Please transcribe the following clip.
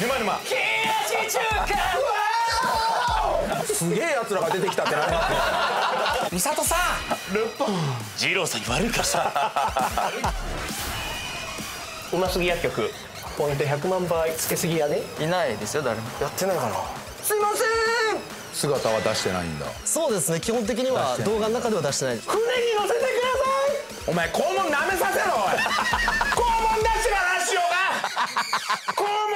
沼沼。冷やし中華すげえ奴らが出てきたってなります美里さん。ルッポン二郎さんに悪いからさ。うますぎ薬局。ポイント100万倍つけすぎやね。いないですよ誰も。やってないかな。すいません。姿は出してないんだ。そうですね基本的には動画の中では出してない。船に乗せてください。お前肛門舐めさせろおい。肛門出しがらしようが。肛門